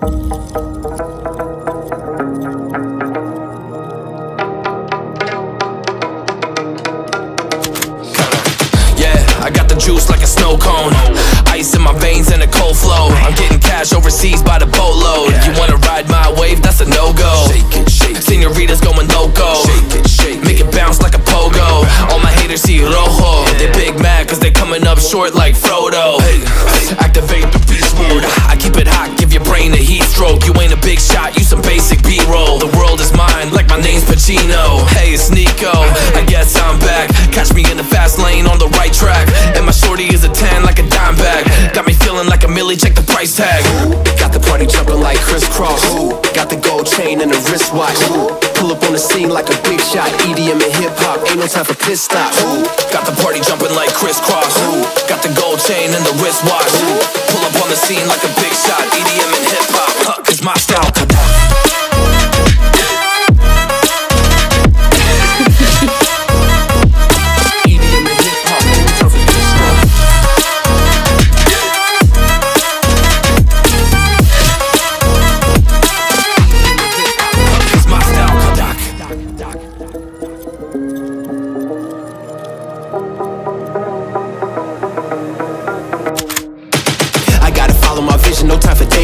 Yeah, I got the juice like a snow cone. Ice in my veins and a cold flow. I'm getting cash overseas by the boatload. You wanna ride my wave? That's a no go. Senoritas going loco. Make it bounce like a pogo. All my haters see rojo. They big mad cause they coming up short like Frodo. Activate the beast mode. I keep it hot, give your brain a heat stroke. You ain't a big shot, you some basic B roll. The world is mine, like my name's Pacino. Hey, it's Nieko. I guess I'm back. Catch me in the fast lane on the right track. And my shorty is a 10 like a dime bag. Got me feeling like a millie, check the price tag. Got the party jumping like crisscross. Got the gold chain and the wristwatch. Pull up on the scene like a big shot. EDM and hip hop, ain't no time for piss stop. Got the party jumping like crisscross. Got the gold chain and the wristwatch. On the scene like a big shot. EDM and hip hop. Huh, Cause my style.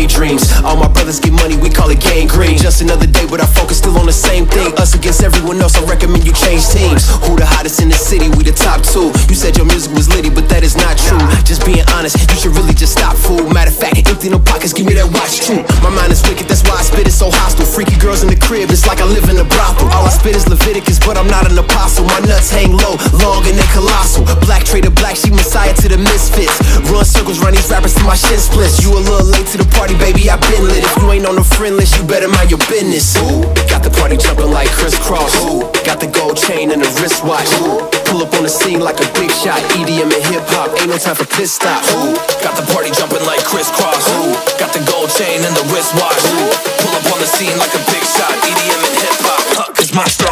Daydreams. All my brothers get money, we call it gang green. Just another day, but our focus still on the same thing. Us against everyone else, I recommend you change teams. Who the hottest in the city? We the top two. You said your music was litty, but that is not true. Just being honest, you should really just stop, empty no pockets, give me that watch too. My mind is wicked, that's why I spit it so hostile. Freaky girls in the crib, it's like I live in a brothel. All I spit is Leviticus, but I'm not an apostle. My nuts hang low, long and they colossal. Black trader black, she messiah to the misfits. Run circles, run these rappers till my shit splits. You a little late to the party, baby, I been lit. If you ain't on the friend list, you better mind your business. Got the party jumping like crisscross. Got the gold chain and the wristwatch. Pull up on the scene like a big shot. EDM and hip hop, ain't no time for piss stop. Who got the party jumping like crisscross? Who got the gold chain and the wristwatch? Who pull up on the scene like a big shot? EDM and hip hop, huh, cause my.